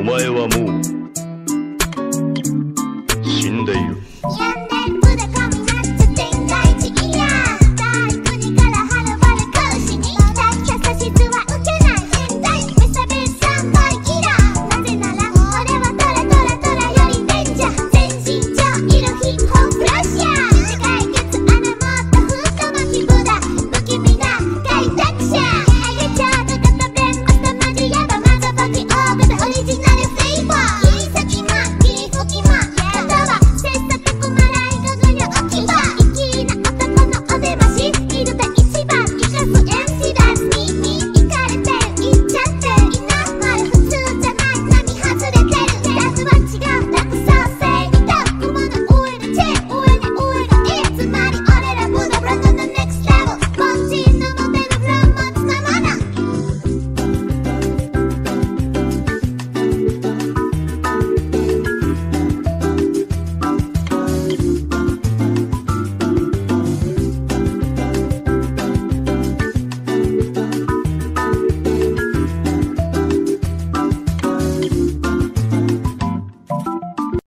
お前はもう